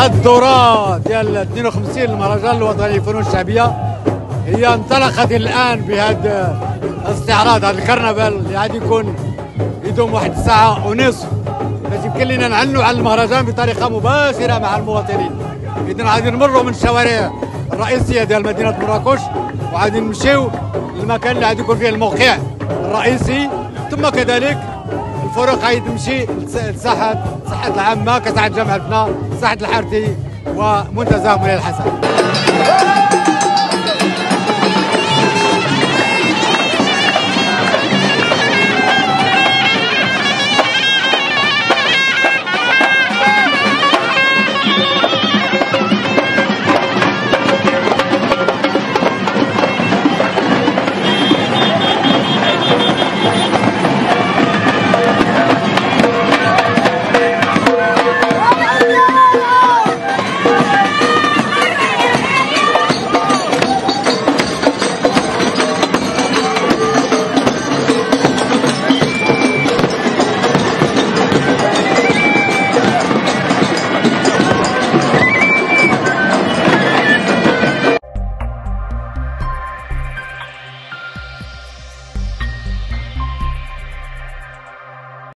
هذه الدورة ديال 52 المهرجان الوطني للفنون الشعبية. هي انطلقت الآن بهذا الاستعراض هذا الكرنفال اللي غادي يكون يدوم واحد الساعة ونصف. باش يمكن لنا نعنوا على المهرجان بطريقة مباشرة مع المواطنين. إذا غادي نمروا من الشوارع الرئيسية ديال مدينة مراكش وغادي نمشيو للمكان اللي غادي يكون فيه الموقع الرئيسي. ثم كذلك الفرق غادي تمشي لساحة الصحة العامة كساحة جامع الفنا ساحة الحارثي ومنتزه مولاي الحسن.